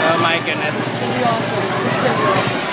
Oh my goodness. Awesome.